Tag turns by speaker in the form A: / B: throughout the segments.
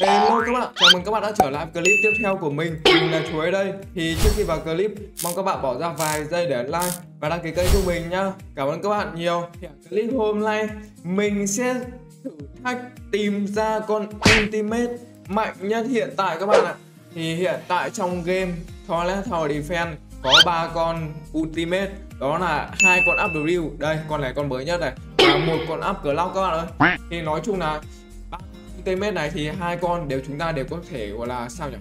A: Hello các bạn, chào mừng các bạn đã trở lại clip tiếp theo của mình. Mình là Chuối đây. Thì trước khi vào clip, mong các bạn bỏ ra vài giây để like và đăng ký kênh của mình nhá. Cảm ơn các bạn nhiều. Thì ở clip hôm nay, mình sẽ thử thách tìm ra con Ultimate mạnh nhất hiện tại các bạn ạ. Thì hiện tại trong game Toilet Tower Defense có ba con Ultimate. Đó là hai con Up the Real Đây, con này con mới nhất này. Và một con Up Cloud các bạn ơi. Thì nói chung là Ultimate này thì hai con đều chúng ta đều có thể gọi là sao nhỉ?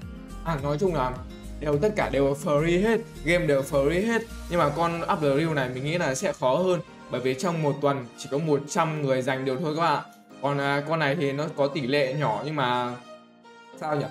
A: À nói chung là đều tất cả đều free hết, game đều free hết. Nhưng mà con Up the Real này mình nghĩ là sẽ khó hơn bởi vì trong một tuần chỉ có 100 người giành được thôi các bạn. Còn à, con này thì nó có tỷ lệ nhỏ nhưng mà sao nhỉ?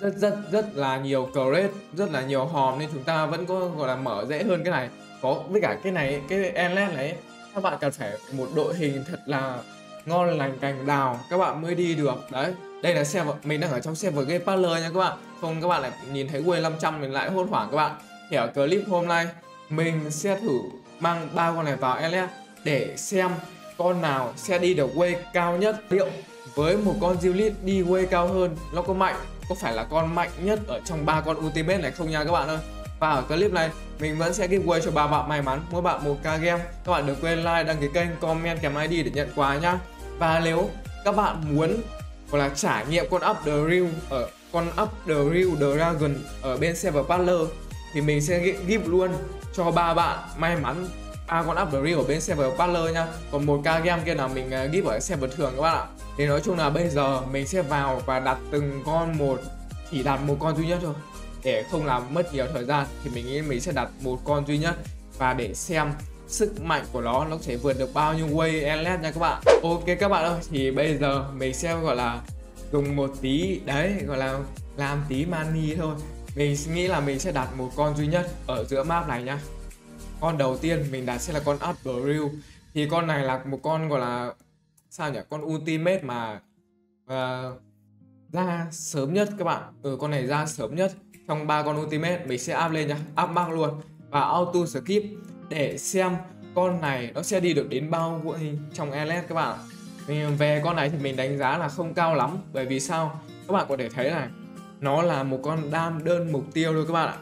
A: Rất rất rất là nhiều crate, rất là nhiều hòm nên chúng ta vẫn có gọi là mở dễ hơn cái này. Có với cả cái này cái enlet này các bạn cần phải một đội hình thật là ngon lành cành đào, các bạn mới đi được. Đấy, đây là xe mình đang ở trong server game parlor nha các bạn. Không, các bạn lại nhìn thấy quê 500 mình lại hốt hoảng các bạn. Thì ở clip hôm nay, mình sẽ thử mang ba con này vào LS để xem con nào sẽ đi được quê cao nhất. Liệu với một con Juliet đi quê cao hơn, nó có mạnh, có phải là con mạnh nhất ở trong ba con ultimate này không nha các bạn ơi? Và ở clip này, mình vẫn sẽ giveaway cho ba bạn may mắn. Mỗi bạn một ca game. Các bạn đừng quên like, đăng ký kênh, comment, kèm id để nhận quà nhá và nếu các bạn muốn, gọi là, trải nghiệm con Up the Real ở, con Up the Real Dragon ở bên server Parlor thì mình sẽ give luôn cho ba bạn may mắn ba con Up the Real ở bên server Parlor nha. Còn một ca game kia là mình à, give ở server thường các bạn ạ. Thì nói chung là bây giờ mình sẽ vào và đặt từng con một, chỉ đặt một con duy nhất thôi để không làm mất nhiều thời gian, thì mình nghĩ mình sẽ đặt một con duy nhất và để xem sức mạnh của nó nó sẽ vượt được bao nhiêu way endless nha các bạn. Ok các bạn ơi thì bây giờ mình sẽ gọi là dùng một tí đấy gọi là làm tí mani thôi. Mình nghĩ là mình sẽ đặt một con duy nhất ở giữa map này nhá. Con đầu tiên mình đặt sẽ là con up thì con này là một con gọi là sao nhỉ con ultimate mà uh, ra sớm nhất các bạn. Ừ con này ra sớm nhất. Trong ba con ultimate mình sẽ up lên nhá up max luôn. Và auto skip để xem con này nó sẽ đi được đến bao hình trong LS các bạn. Về con này thì mình đánh giá là không cao lắm bởi vì sao? Các bạn có thể thấy này nó là một con đam đơn mục tiêu thôi các bạn ạ.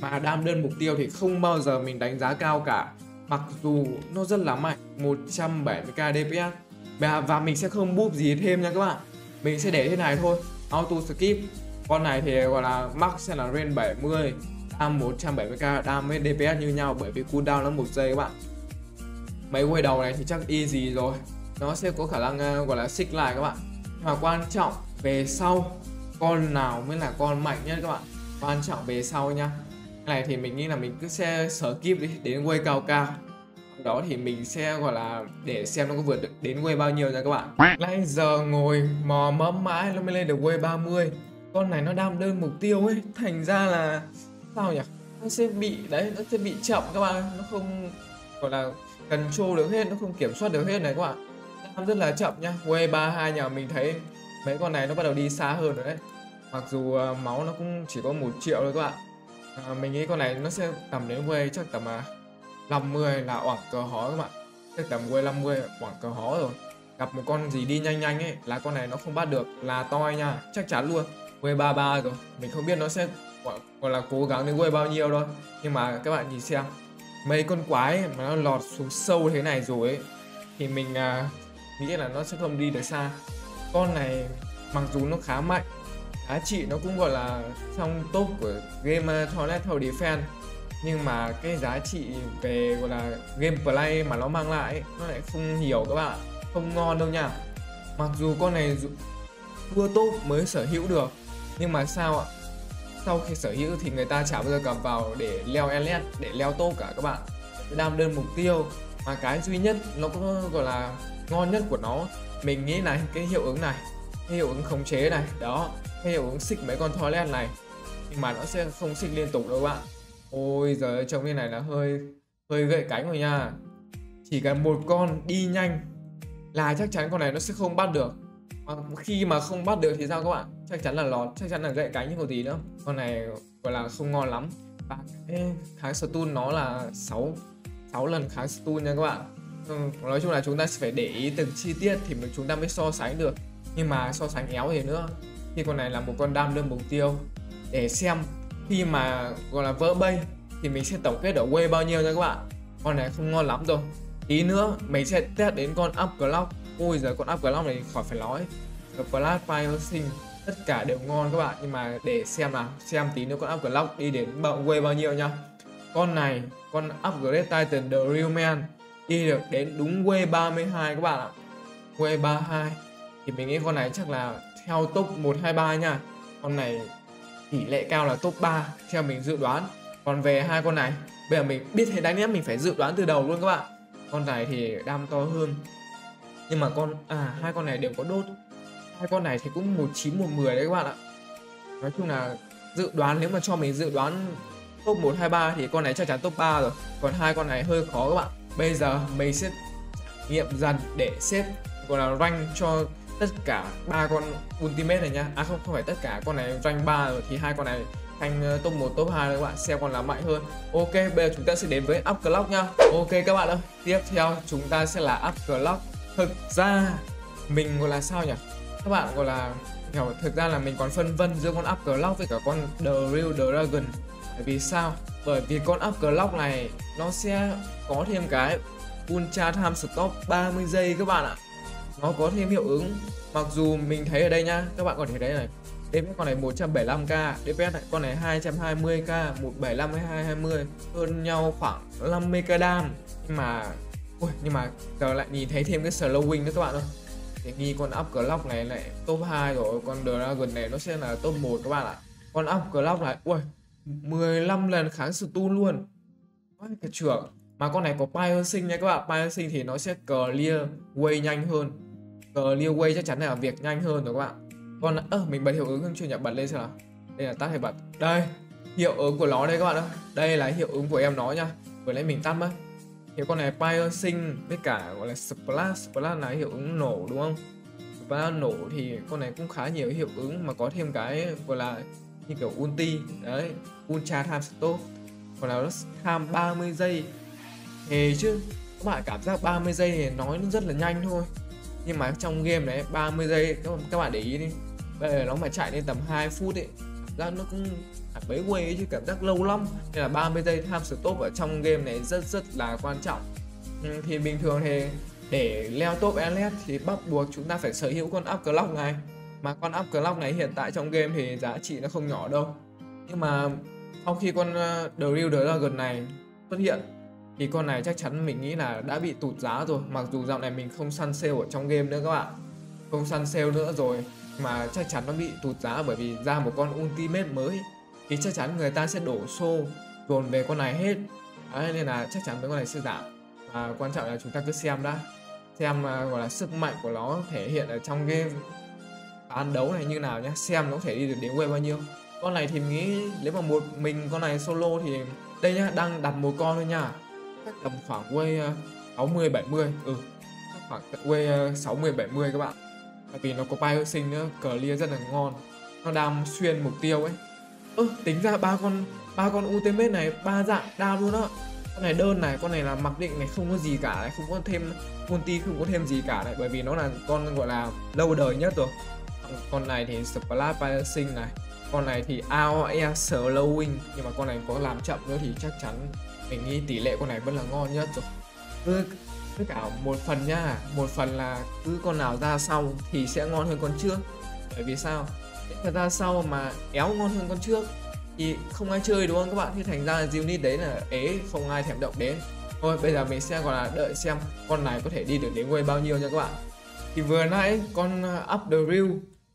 A: Mà đam đơn mục tiêu thì không bao giờ mình đánh giá cao cả. Mặc dù nó rất là mạnh 170k DPS và, và mình sẽ không búp gì thêm nha các bạn. Mình sẽ để thế này thôi auto skip. Con này thì gọi là max sẽ là range 70 170k đam với DPS như nhau bởi vì cooldown nó một giây các bạn. Mấy quay đầu này thì chắc easy rồi. Nó sẽ có khả năng uh, gọi là xích lại các bạn. Mà quan trọng về sau con nào mới là con mạnh nhất các bạn? Quan trọng về sau nha cái này thì mình nghĩ là mình cứ sẽ sở kíp đi đến quay cao cao đó thì mình sẽ gọi là để xem nó có vượt được đến quay bao nhiêu nha các bạn. Nãy giờ ngồi mò mẫm mãi nó mới lên được quay 30 Con này nó đam đơn mục tiêu ấy Thành ra là sao nhỉ? Nó sẽ bị đấy nó sẽ bị chậm các bạn nó không gọi là control được hết nó không kiểm soát được hết này các bạn. Rất là chậm nhá. Way 32 nhà mình thấy mấy con này nó bắt đầu đi xa hơn rồi đấy. Mặc dù uh, máu nó cũng chỉ có một triệu thôi các bạn. À, mình nghĩ con này nó sẽ tầm đến way chắc tầm à, uh, 50 là oảng cờ hó các bạn. Chắc tầm way 50 oảng cờ hó rồi. Gặp một con gì đi nhanh nhanh ấy là con này nó không bắt được. Là toi nha chắc chắn luôn. Way 33 rồi. Mình không biết nó sẽ gọi là cố gắng đến quay bao nhiêu thôi. Nhưng mà các bạn nhìn xem mấy con quái mà nó lọt xuống sâu thế này rồi ấy thì mình à, nghĩ là nó sẽ không đi được xa. Con này mặc dù nó khá mạnh giá trị nó cũng gọi là trong top của game à, uh, Toilet Tower Defense nhưng mà cái giá trị về gọi là gameplay mà nó mang lại ấy, nó lại không hiểu các bạn không ngon đâu nha. Mặc dù con này vua top mới sở hữu được nhưng mà sao ạ? Sau khi sở hữu thì người ta chả bao giờ cầm vào để leo LS để leo tô cả các bạn. Đam đơn mục tiêu, mà cái duy nhất nó cũng, gọi là, ngon nhất của nó, mình nghĩ này, cái hiệu ứng này, cái hiệu ứng khống chế này, đó, cái hiệu ứng xịt mấy con toilet này, nhưng mà nó sẽ không xịt liên tục đâu các bạn. Ôi giờ trông như này là hơi hơi gậy cánh rồi nha. Chỉ cần một con đi nhanh là chắc chắn con này nó sẽ không bắt được. Ờ, khi mà không bắt được thì sao các bạn? Chắc chắn là lọt chắc chắn là gậy cánh như một tí nữa. Con này gọi là không ngon lắm. Và cái kháng stun nó là 6 6 lần kháng stun nha các bạn. Ừ, nói chung là chúng ta sẽ phải để ý từng chi tiết thì chúng ta mới so sánh được. Nhưng mà so sánh éo thì nữa. Thì con này là một con đam đơn mục tiêu. Để xem khi mà gọi là vỡ bay thì mình sẽ tổng kết ở way bao nhiêu nha các bạn. Con này không ngon lắm rồi tí nữa mình sẽ test đến con up clock ui giờ con up này khỏi phải nói. The Flash tất cả đều ngon các bạn. Nhưng mà để xem nào, xem tí nữa con up đi đến bao, quê bao nhiêu nha con này, con upgrade titan the real man, đi được đến đúng quê 32 các bạn ạ. Quê 32 thì mình nghĩ con này chắc là theo top 123 nha con này tỷ lệ cao là top 3 theo mình dự đoán. Còn về hai con này, bây giờ mình biết thế đánh nhé mình phải dự đoán từ đầu luôn các bạn. Con này thì đam to hơn nhưng mà con à hai con này đều có đốt. Hai con này thì cũng 19 110 đấy các bạn ạ. Nói chung là dự đoán, nếu mà cho mình dự đoán top 1 2 3 thì con này chắc chắn top 3 rồi. Còn hai con này hơi khó các bạn. Bây giờ mình sẽ nghiệm dần để xếp gọi là rank cho tất cả ba con ultimate này nha. À không không phải tất cả. Con này rank 3 rồi thì hai con này thành ờ, top 1 top 2 các bạn. Xem còn là mạnh hơn. Ok, bây giờ chúng ta sẽ đến với up clock nha. Ok các bạn ơi, tiếp theo chúng ta sẽ là up clock thực ra, mình gọi là sao nhỉ? Các bạn gọi là hiểu thực ra là mình còn phân vân giữa con Upclock với cả con the real dragon. Bởi vì sao? Bởi vì con Upclock này, nó sẽ có thêm cái ultra time stop 30 giây các bạn ạ. Nó có thêm hiệu ứng. Mặc dù mình thấy ở đây nhá các bạn có thể thấy này DPS con này 175k DPS này, con này 220k 175 hay 220 hơn nhau khoảng 50k đam. Nhưng mà ui, nhưng mà giờ lại nhìn thấy thêm cái Slowing nữa các bạn ơi. Thì nghi con up clock này lại top 2 rồi con dragon này nó sẽ là top 1 các bạn ạ. Con up clock này ui 15 lần kháng stun luôn. Ôi, cái trưởng. Mà con này có piercing nha các bạn piercing thì nó sẽ clear way nhanh hơn. Clear way chắc chắn là việc nhanh hơn rồi các bạn. Còn ơ à, mình bật hiệu ứng chưa nhỉ? Bật lên xem nào. Đây là tắt hay bật? Đây hiệu ứng của nó đây các bạn ơi. Đây là hiệu ứng của em nó nha. Vừa nãy mình tắt mất thì con này piercing với cả, gọi là splash. Splash là hiệu ứng nổ, đúng không? Splash nổ thì con này cũng khá nhiều hiệu ứng mà có thêm cái, gọi là, như kiểu ulti. Đấy, ultra time stop. Còn là nó time 30 giây. Thế chứ, các bạn cảm giác 30 giây thì nói nó rất là nhanh thôi. Nhưng mà trong game đấy 30 giây, các bạn để ý đi. Bây giờ nó mà chạy lên tầm 2 phút ấy ra nó cũng mấy quay chứ cảm giác lâu lắm. Nên là 30 giây time stop ở trong game này rất rất là quan trọng. Ừ, thì bình thường thì để leo top Elite thì bắt buộc chúng ta phải sở hữu con up clock này. Mà con up clock này hiện tại trong game thì giá trị nó không nhỏ đâu. Nhưng mà sau khi con uh, The Real Dragon này xuất hiện thì con này chắc chắn mình nghĩ là đã bị tụt giá rồi. Mặc dù dạo này mình không săn sale ở trong game nữa các bạn. Không săn sale nữa rồi mà chắc chắn nó bị tụt giá bởi vì ra một con ultimate mới thì chắc chắn người ta sẽ đổ xô dồn về con này hết. Đấy, nên là chắc chắn với con này sẽ giảm. Và quan trọng là chúng ta cứ xem đã. Xem uh, gọi là sức mạnh của nó thể hiện ở trong game bán đấu này như nào nhá. Xem nó có thể đi được đến quay bao nhiêu. Con này thì mình nghĩ nếu mà một mình con này solo thì đây nhá đang đặt một con thôi nha chắc tầm khoảng way uh, 60 70 ừ khoảng way uh, 60 70 các bạn. Tại vì nó có piercing nữa clear rất là ngon. Nó đam xuyên mục tiêu ấy ơ ừ, tính ra ba con ba con ultimate này ba dạng đa luôn á. Con này đơn này con này là mặc định này không có gì cả này không có thêm ulti không có thêm gì cả này bởi vì nó là con gọi là lâu đời nhất rồi. Con này thì splash piercing này con này thì AOE slowing nhưng mà con này có làm chậm nữa thì chắc chắn mình nghĩ tỷ lệ con này vẫn là ngon nhất rồi. Cứ tất cả một phần nha một phần là cứ con nào ra sau thì sẽ ngon hơn con trước. Bởi vì sao? Thật ra sau mà éo ngon hơn con trước thì không ai chơi đúng không các bạn? Thì thành ra unit đấy là ế không ai thèm động đến. Thôi bây giờ mình sẽ gọi là đợi xem con này có thể đi được đến way bao nhiêu nha các bạn. Thì vừa nãy con uh, up the real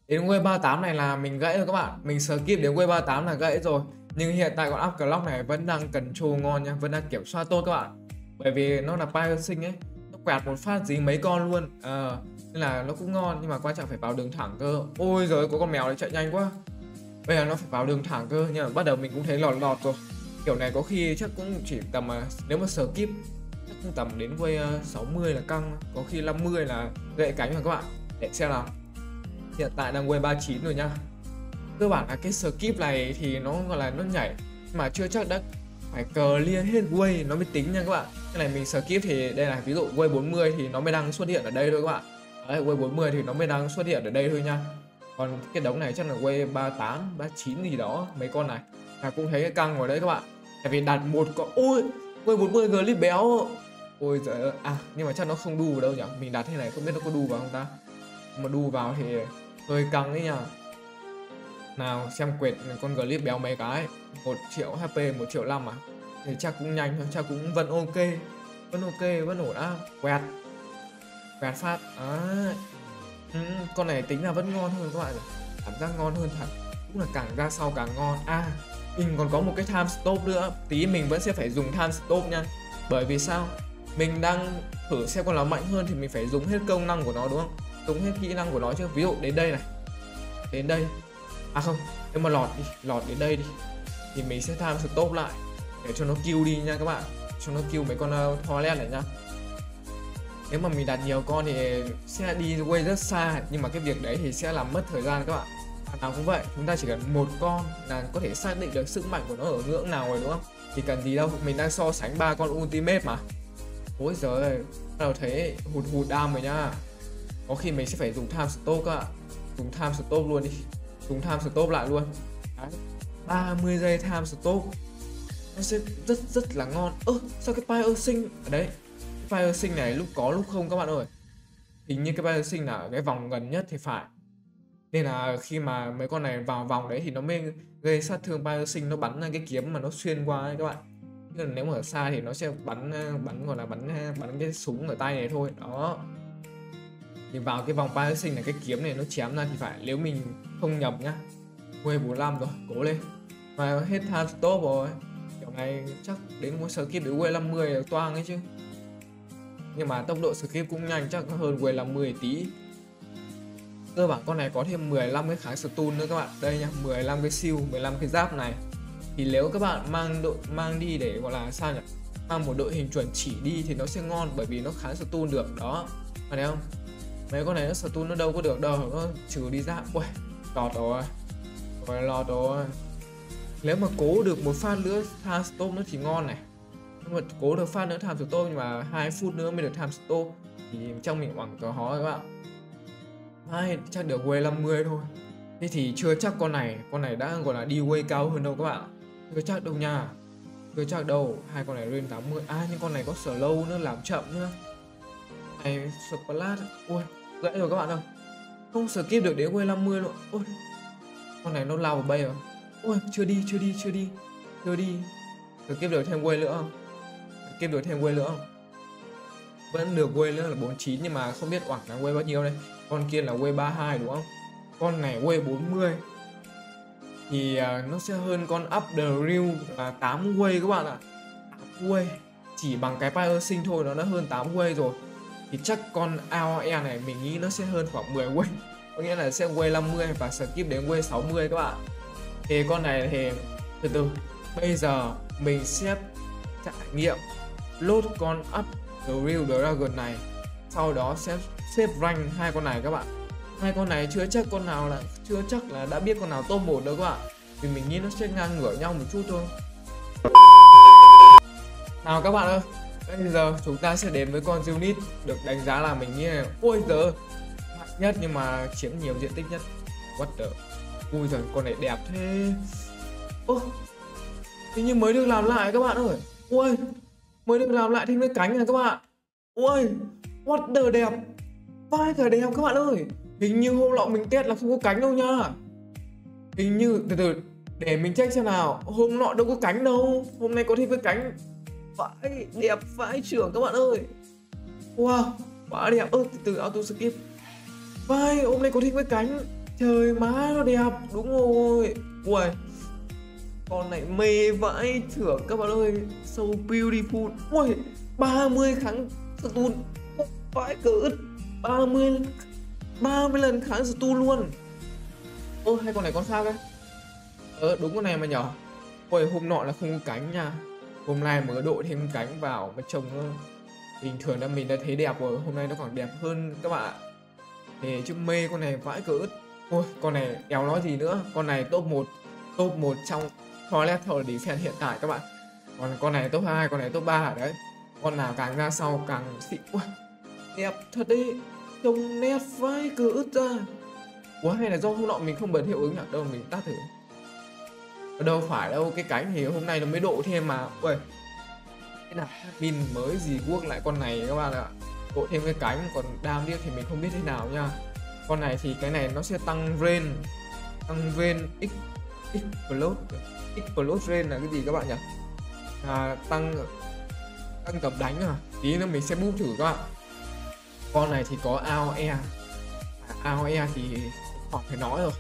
A: đến way 38 này là mình gãy rồi các bạn. Mình skip đến way 38 là gãy rồi. Nhưng hiện tại con up clock này vẫn đang cần trô ngon nha vẫn đang kiểm soát tốt các bạn. Bởi vì nó là sinh ấy nó quẹt một phát dính mấy con luôn. À, nên là nó cũng ngon, nhưng mà quan trọng phải vào đường thẳng cơ. Ôi rồi có con mèo đấy chạy nhanh quá. Bây giờ nó phải vào đường thẳng cơ, nhưng mà bắt đầu mình cũng thấy lọt lọt rồi. Kiểu này có khi chắc cũng chỉ tầm à, nếu mà skip, chắc cũng tầm đến quay à, 60 là căng. Có khi 50 là gậy cánh rồi các bạn. Để xem nào. Hiện tại đang quay 39 rồi nhá. Cơ bản là cái skip này thì nó gọi là nó nhảy mà chưa chắc đã phải clear hết quay nó mới tính nha các bạn. Cái này mình skip thì đây là ví dụ quay 40 thì nó mới đang xuất hiện ở đây thôi các bạn đấy way 40 thì nó mới đang xuất hiện ở đây thôi nha. Còn cái đống này chắc là quay 38 39 gì đó, mấy con này. Là cũng thấy cái căng rồi đấy các bạn. Tại vì đặt một con ôi quay 40 clip béo. Ôi giời ơi. À nhưng mà chắc nó không đu vào đâu nhỉ? Mình đặt thế này không biết nó có đu vào không ta? Mà đu vào thì hơi căng đấy nha. nào, xem quệt con clip béo mấy cái. Một triệu hp một triệu năm à? Thì chắc cũng nhanh thôi, chắc cũng vẫn ok. Vẫn ok, vẫn ổn á. Quẹt quẹt phát. À, ừ, con này tính là vẫn ngon hơn các bạn rồi cảm giác ngon hơn thật. Cũng là càng ra sau càng ngon. À mình còn có một cái time stop nữa. Tí mình vẫn sẽ phải dùng time stop nha. Bởi vì sao? Mình đang thử xem con nào mạnh hơn thì mình phải dùng hết công năng của nó đúng không? Dùng hết kỹ năng của nó chứ. Ví dụ đến đây này. Đến đây. À không nếu mà lọt đi lọt đến đây đi thì mình sẽ time stop lại để cho nó kill đi nha các bạn. Cho nó kill mấy con uh, toilet này nhá nếu mà mình đặt nhiều con thì sẽ đi quay rất xa, nhưng mà cái việc đấy thì sẽ làm mất thời gian các bạn. Nào cũng vậy, chúng ta chỉ cần một con là có thể xác định được sức mạnh của nó ở ngưỡng nào rồi, đúng không? Thì cần gì đâu, mình đang so sánh ba con ultimate mà. Ôi giời ơi, bắt đầu thấy hụt hụt đam rồi nhá có khi mình sẽ phải dùng time stop các bạn. Dùng time stop luôn đi. Dùng time stop lại luôn. Đấy. 30 giây time stop. Nó sẽ rất rất là ngon. Ơ, sao cái fire sinh? Ở đấy fire sinh này lúc có lúc không các bạn ơi. Hình như cái fire sinh là ở cái vòng gần nhất thì phải. Nên là khi mà mấy con này vào vòng đấy thì nó mới gây sát thương fire sinh, nó bắn ra cái kiếm mà nó xuyên qua ấy các bạn. Nhưng nếu mà ở xa thì nó sẽ bắn ờ, bắn gọi là bắn ờ, bắn cái súng ở tay này thôi, đó. Thì vào cái vòng fire sinh là cái kiếm này nó chém ra thì phải. Nếu mình không nhập nhá quê 45 rồi, cố lên. Mà hết hard stop rồi. Kiểu này chắc đến một skip đến quê 50 là toang ấy chứ nhưng mà tốc độ skip cũng nhanh, chắc hơn Quay là 10 tí. Cơ bản con này có thêm 15 cái kháng stun nữa các bạn. Đây nha 15 cái siêu 15 cái giáp này. Thì nếu các bạn mang đội, mang đi để gọi là sao nhỉ? Mang một đội hình chuẩn chỉ đi thì nó sẽ ngon bởi vì nó kháng stun được, đó. Mà thấy không? Mấy con này nó stun nó đâu có được đâu, nó trừ đi giáp. Ui lọt rồi. Rồi lọt rồi. Nếu mà cố được một phát nữa tha stop nó thì ngon này nhưng mà cố được phát nữa time tô, nhưng mà hai phút nữa mới được time tô. Thì trong mình khoảng có hó các bạn ai, chắc được way 50 thôi. Thế thì chưa chắc con này con này đã, gọi là, đi way cao hơn đâu các bạn chưa chắc đâu nha. Chưa chắc đâu. Hai con này lên 80 à nhưng con này có slow nữa, làm chậm nữa. Này splat ui, gãy rồi các bạn ơi không skip được đến way 50 luôn. Ôi, con này nó lao vào bay rồi. Ôi chưa đi chưa đi chưa đi. Chưa đi. Skip được thêm way nữa không? Skip được thêm quê nữa không? Vẫn được quê nữa là 49 nhưng mà không biết oảng là quê bao nhiêu đây. Con kia là quê 32 đúng không? Con này quê 40 thì uh, nó sẽ hơn con up the real là 8 quê các bạn ạ. 8 quê. Chỉ bằng cái piercing thôi nó đã hơn 8 quê rồi. Thì chắc con AOE này mình nghĩ nó sẽ hơn khoảng 10 quê. Có nghĩa là sẽ quê 50 và skip đến quê 60 các bạn thì con này thì từ từ. Bây giờ mình sẽ trải nghiệm load con up the real dragon này. Sau đó sẽ xếp rank hai con này các bạn. Hai con này chưa chắc con nào là chưa chắc là đã biết con nào top 1 đâu các bạn. Vì mình nghĩ nó sẽ ngang ngửa nhau một chút thôi. Nào các bạn ơi, bây giờ chúng ta sẽ đến với con unit được đánh giá là mình nghĩ là, ôi giờ mạnh nhất nhưng mà chiếm nhiều diện tích nhất. What the ui giời, con này đẹp thế. Ô thế nhưng mới được làm lại các bạn ơi. Ui mới được làm lại thêm cái cánh này các bạn. Ui what the đẹp. Vai cả đẹp các bạn ơi. Hình như hôm nọ mình test là không có cánh đâu nha. Hình như, từ từ, để mình check xem nào. Hôm nọ đâu có cánh đâu. Hôm nay có thêm cái cánh. Vãi đẹp vãi trưởng các bạn ơi. Wow, quá đẹp. Ơ, từ từ, auto skip. Vai, hôm nay có thêm cái cánh. Trời má, nó đẹp. Đúng rồi. Ui con này mê vãi trưởng các bạn ơi. So beautiful. Ui 30 kháng stun. Vãi cỡ 30 30 lần kháng stun luôn. Ơ, hai con này con sao đây ờ đúng con này mà nhỏ. Ôi hôm nọ là không có cánh nha. Hôm nay mới đội thêm cánh vào mà trông bình thường là mình đã thấy đẹp rồi. Hôm nay nó còn đẹp hơn các bạn để chứ mê con này vãi cỡ ôi con này đéo nói gì nữa? Con này top 1 top 1 trong toilet đi defense hiện tại các bạn. Còn con này top 2 con này top 3 đấy. Con nào càng ra sau càng xịn quá đẹp thật đi. Trông nét vai cứ ướt ra ủa, hay là do hôm nọ mình không bật hiệu ứng à đâu, mình tắt thử. Đâu phải đâu, cái cánh thì hôm nay nó mới độ thêm mà. Ui. Cái nào? Pin mới gì quốc lại con này các bạn ạ. Độ thêm cái cánh, còn đam điếc thì mình không biết thế nào nha. Con này thì cái này nó sẽ tăng range tăng range x explode explode range là cái gì các bạn nhỉ? À, tăng tăng tập đánh à? Tí nữa mình sẽ bút thử các bạn. Con này thì có AOE à, AOE thì khỏi phải nói rồi.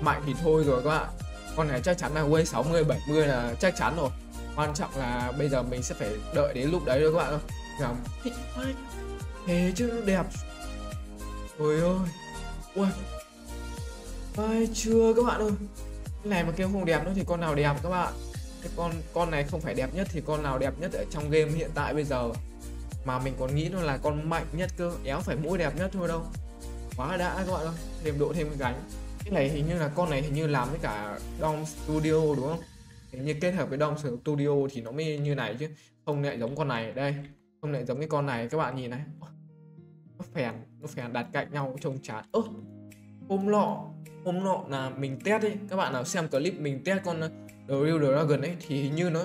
A: Mạnh thì thôi rồi các bạn. Con này chắc chắn là way 60 70 là chắc chắn rồi. Quan trọng là bây giờ mình sẽ phải đợi đến lúc đấy thôi các bạn ơi. Ngắm thích quá. Thế chứ đẹp. Trời ơi. Ui ai chưa các bạn ơi? Cái này mà kêu không đẹp nữa thì con nào đẹp các bạn? Cái con con này không phải đẹp nhất thì con nào đẹp nhất ở trong game hiện tại bây giờ? Mà mình còn nghĩ nó là con mạnh nhất cơ, éo phải mũi đẹp nhất thôi đâu. Quá đã các bạn ơi, thêm độ thêm cái gánh. Cái này hình như là, con này hình như làm với cả Dom Studio đúng không? Hình như kết hợp với Dom Studio thì nó mới như này chứ, không lại giống con này. Đây, không lại giống cái con này, các bạn nhìn này. Nó phèn nó phèn đặt cạnh nhau trông chán. Ơ, ôm lọ hôm nọ là mình test đi. Các bạn nào xem clip mình test con ờ, Drill Dragon ấy thì hình như nó,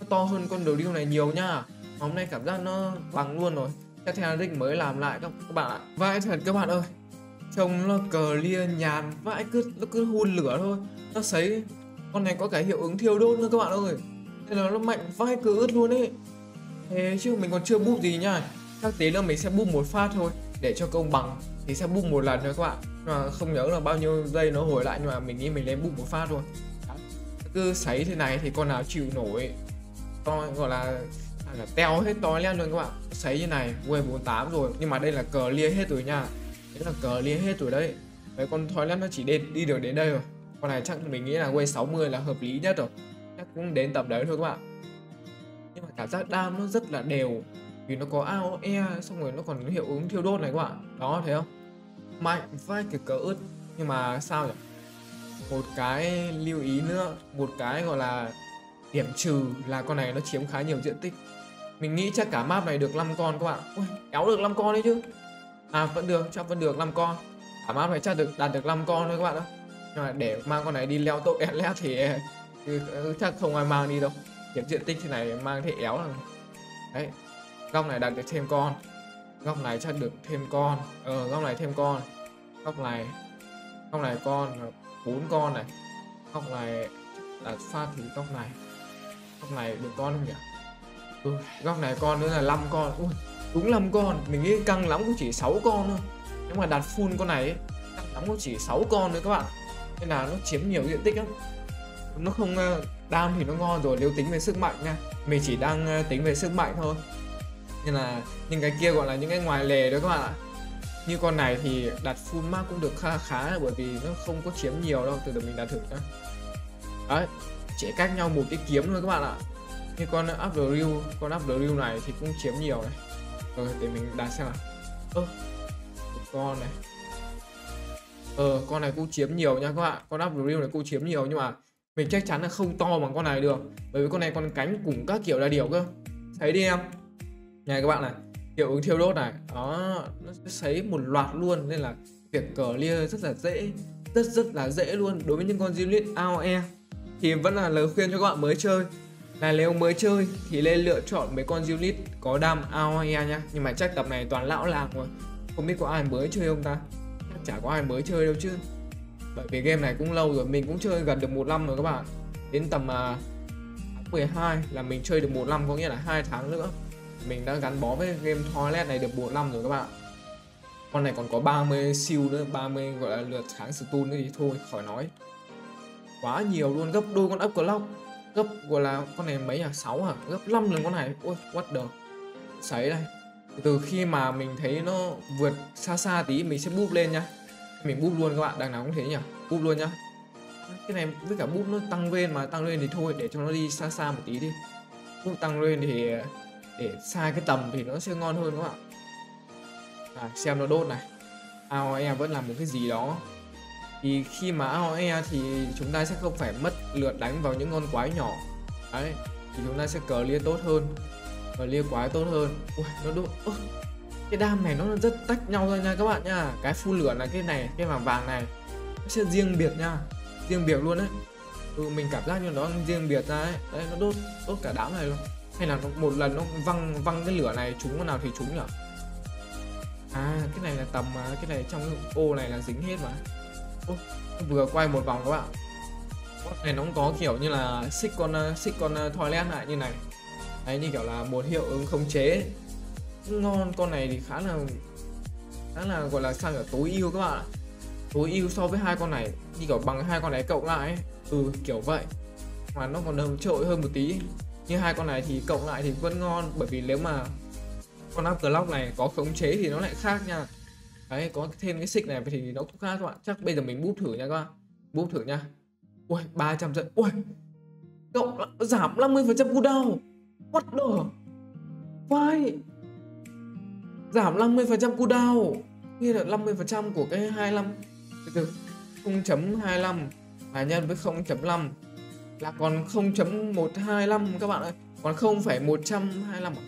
A: nó to hơn con Drill này nhiều nha. Hôm nay cảm giác nó bằng luôn rồi. Chắc theo Rick mới làm lại các, các bạn ạ. Vãi thật các bạn ơi. Trông nó cờ lia nhàn vãi cứ nó cứ hun lửa thôi. Nó sấy con này có cái hiệu ứng thiêu đốt nữa các bạn ơi. Nên là nó mạnh vãi cứ ướt luôn ấy. Thế chứ mình còn chưa búp gì nha. Chắc tí nữa mình sẽ búp một phát thôi để cho công bằng. Thì sẽ búp một lần thôi các bạn mà không nhớ là bao nhiêu giây nó hồi lại nhưng mà mình nghĩ mình lên bụng một phát thôi. Cứ sấy thế này thì con nào chịu nổi. To gọi là à, là teo hết to lên luôn các bạn. Sấy như này quay 48 rồi. Nhưng mà đây là cờ lia hết rồi nha. Đấy là cờ lia hết rồi đấy. Đấy con thoi nó chỉ đi, đi được đến đây rồi. Con này chắc mình nghĩ là quay 60 là hợp lý nhất rồi. Chắc cũng đến tầm đấy thôi các bạn. Nhưng mà cảm giác đam nó rất là đều. Vì nó có AOE xong rồi nó còn hiệu ứng thiêu đốt này các bạn. Đó thấy không? Mạnh vai cái cỡ ướt. Nhưng mà sao nhỉ? Một cái lưu ý nữa một cái gọi là điểm trừ là con này nó chiếm khá nhiều diện tích. Mình nghĩ chắc cả map này được 5 con các bạn. Ui, kéo được 5 con đấy chứ. À vẫn được chắc vẫn được 5 con. Cả map này chắc được đạt được 5 con thôi các bạn ạ. Nhưng mà để mang con này đi leo tội lét thì, thì chắc không ai mang đi đâu. Điểm diện tích thế này mang thì éo là đấy góc này đạt được thêm con góc này chắc được thêm con. Ờ góc này thêm con. Góc này góc này con bốn con này. Góc này là phát thì góc này. Góc này được con không nhỉ? Ừ, góc này con nữa là 5 con. Ui, đúng 5 con. Mình nghĩ căng lắm cũng chỉ 6 con thôi. Nếu mà đặt full con này ấy, căng lắm cũng chỉ 6 con nữa các bạn. Nên là nó chiếm nhiều diện tích lắm. Nó không ờ, đam thì nó ngon rồi nếu tính về sức mạnh nha. Mình chỉ đang ờ, tính về sức mạnh thôi nên là những cái kia gọi là những cái ngoài lề đó các bạn ạ. Như con này thì đặt full mark cũng được khá khá bởi vì nó không có chiếm nhiều đâu từ từ mình đặt thử nhá. Đấy chỉ cách nhau một cái kiếm thôi các bạn ạ. Như con up the real con up the real này thì cũng chiếm nhiều này. Rồi để mình đặt xem nào. Ơ ừ, con này. Ờ con này cũng chiếm nhiều nha các bạn con up the real này cũng chiếm nhiều nhưng mà mình chắc chắn là không to bằng con này được. Bởi vì con này con cánh cùng các kiểu là điều cơ. Thấy đi em này các bạn này hiệu ứng thiêu đốt này đó nó sẽ sấy một loạt luôn nên là việc cờ rất là dễ rất rất là dễ luôn. Đối với những con unit AOE thì vẫn là lời khuyên cho các bạn mới chơi. Là nếu mới chơi thì nên lựa chọn mấy con unit có đam AOE nhá nhưng mà chắc tập này toàn lão làng rồi. Không biết có ai mới chơi không ta? Chắc chả có ai mới chơi đâu chứ. Bởi vì game này cũng lâu rồi mình cũng chơi gần được một năm rồi các bạn. Đến tầm uh, tháng 12 là mình chơi được một năm có nghĩa là hai tháng nữa mình đã gắn bó với game toilet này được 4 năm rồi các bạn. Con này còn có 30 siêu nữa 30 gọi là lượt kháng stun nữa thì thôi, khỏi nói. Quá nhiều luôn, gấp đôi con upclock. Gấp, gọi là, con này mấy à? 6 à? Gấp 5 lần con này. Ôi, what the? Sấy đây. Từ khi mà mình thấy nó vượt xa xa tí, mình sẽ búp lên nhá. Mình búp luôn các bạn, đằng nào cũng thế nhỉ? Búp luôn nhá. Cái này với cả búp nó tăng lên mà, tăng lên thì thôi, để cho nó đi xa xa một tí đi. Búp tăng lên thì để sai cái tầm thì nó sẽ ngon hơn các bạn à, xem nó đốt này. AOE vẫn là một cái gì đó. Thì khi mà AOE thì chúng ta sẽ không phải mất lượt đánh vào những con quái nhỏ. Đấy thì chúng ta sẽ cờ lia tốt hơn. Và lia quái tốt hơn. Ui, nó đốt. Ơ, cái đam này nó rất tách nhau ra nha các bạn nha. Cái phun lửa là cái này cái vàng vàng này nó sẽ riêng biệt nha. Riêng biệt luôn đấy. Ừ, mình cảm giác như nó riêng biệt ra ấy. Đấy nó đốt đốt cả đám này luôn hay là một lần nó văng văng cái lửa này trúng con nào thì trúng nhở? à cái này là tầm mà cái này trong cái ô này là dính hết mà. Ô, vừa quay một vòng các bạn. Con này nó cũng có kiểu như là xích con à, xích con à, toilet lại như này. Đấy như kiểu là một hiệu ứng khống chế. Ngon con này thì khá là khá là gọi là sao kiểu tối ưu các bạn ạ. Tối ưu so với hai con này. Như kiểu bằng hai con này cộng lại ấy. ừ kiểu vậy. Mà nó còn nồng trội hơn một tí như hai con này thì cộng lại thì vẫn ngon, bởi vì nếu mà con áp clock này có khống chế thì nó lại khác nha. Đấy, có thêm cái xích này thì nó cũng khác các bạn. Chắc bây giờ mình bút thử nha các bạn. Bút thử nha. Ui 300 giây ui, cộng giảm 50 phần trăm cooldown what the why giảm 50 phần trăm cooldown như là 50 phần trăm của cái 25 từ từ 0.25 mà nhân với 0.5 là còn 0.125 các bạn ơi. Còn 0,125 à?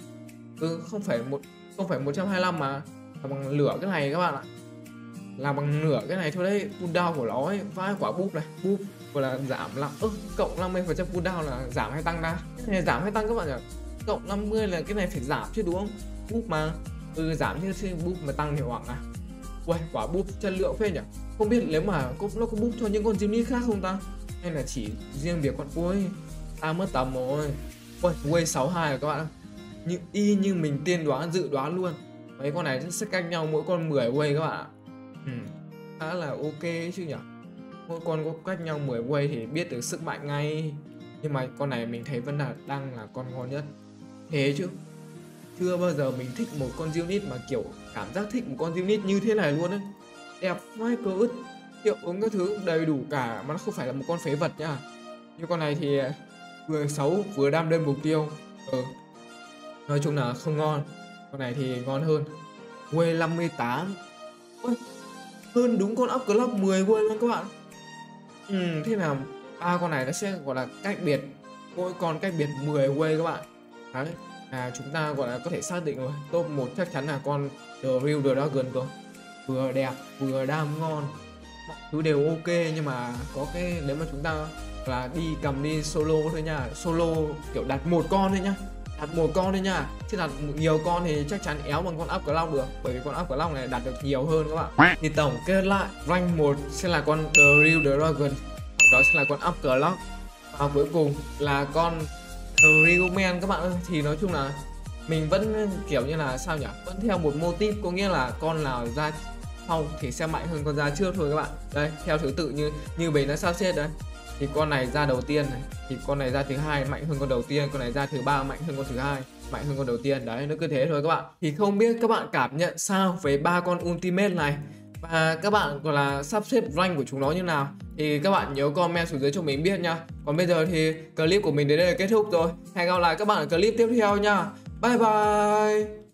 A: ừ không phải một không phải 125 mà là bằng lửa cái này các bạn ạ. Là bằng nửa cái này thôi đấy cooldown của nó ấy vai quả búp này. Búp gọi là giảm là ơ cộng 50 phần trăm cooldown là giảm hay tăng ra cái này giảm hay tăng các bạn nhỉ cộng 50 là cái này phải giảm chứ đúng không? Búp mà. Ừ giảm như thế búp mà tăng thì hoảng à? Uầy, quả búp chất lượng phết nhỉ? Không biết nếu mà nó có búp cho những con unit khác không ta? Hay là chỉ riêng biệt con Ui, ta mất tầm rồi. Ui, Way 62 rồi các bạn như y như mình tiên đoán dự đoán luôn. Mấy con này sẽ cách nhau mỗi con 10 way các bạn ạ. Ừ, khá là ok chứ nhỉ? Mỗi con có cách nhau 10 way thì biết được sức mạnh ngay. Nhưng mà con này mình thấy vẫn là đang là con ngon nhất. Thế chứ? Chưa bao giờ mình thích một con unit mà kiểu cảm giác thích một con unit như thế này luôn ấy đẹp vai cơ ức hiệu ứng các thứ đầy đủ cả mà nó không phải là một con phế vật nhá. Như con này thì vừa xấu vừa đam đơn mục tiêu. Ừ. nói chung là không ngon. Con này thì ngon hơn. Way 58 Ôi, hơn đúng con up club 10 Way luôn các bạn. Ừ, thế nào ba à, con này nó sẽ gọi là cách biệt. Mỗi con cách biệt 10 Way các bạn. Đấy à chúng ta gọi là có thể xác định rồi. Top 1 chắc chắn là con The Real Dragon rồi vừa đẹp vừa đam ngon thứ đều ok nhưng mà có cái nếu mà chúng ta là đi cầm đi solo thôi nha. Solo kiểu đặt một con thôi nhá. Đặt một con thôi nha. Chứ đặt nhiều con thì chắc chắn éo bằng con up long được. Bởi vì con up long này đặt được nhiều hơn các bạn. Thì tổng kết lại rank 1 sẽ là con The Real Dragon. Đó sẽ là con up long và cuối cùng là con The Real Man các bạn ơi. Thì nói chung là mình vẫn kiểu như là sao nhỉ? Vẫn theo một mô típ có nghĩa là con nào ra sau thì sẽ mạnh hơn con ra trước thôi các bạn. Đây, theo thứ tự như như mình đã sắp xếp đấy thì con này ra đầu tiên này, thì con này ra thứ hai mạnh hơn con đầu tiên, con này ra thứ ba mạnh hơn con thứ hai, mạnh hơn con đầu tiên. Đấy, nó cứ thế thôi các bạn. Thì không biết các bạn cảm nhận sao về ba con ultimate này? Và các bạn còn là sắp xếp rank của chúng nó như nào? Thì các bạn nhớ comment xuống dưới cho mình biết nha. Còn bây giờ thì clip của mình đến đây là kết thúc rồi. Hẹn gặp lại các bạn ở clip tiếp theo nha. Bye bye!